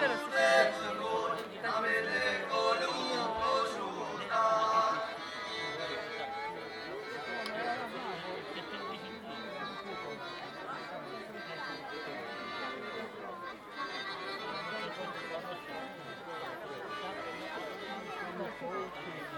Teraz. cold